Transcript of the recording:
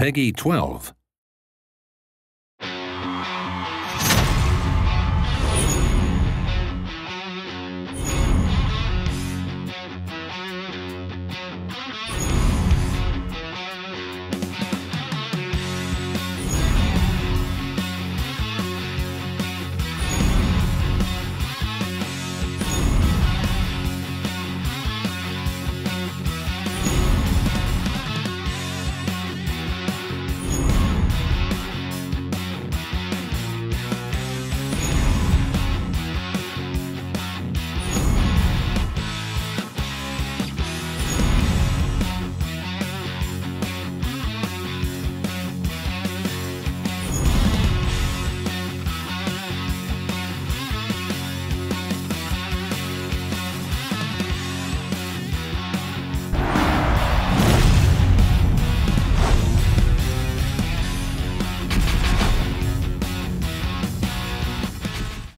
Peggy 12.